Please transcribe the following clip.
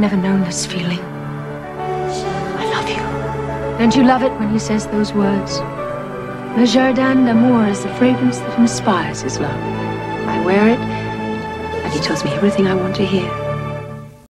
never known this feeling. I love you. Don't you love it when he says those words? Le jardin d'amour is the fragrance that inspires his love. I wear it, and he tells me everything I want to hear.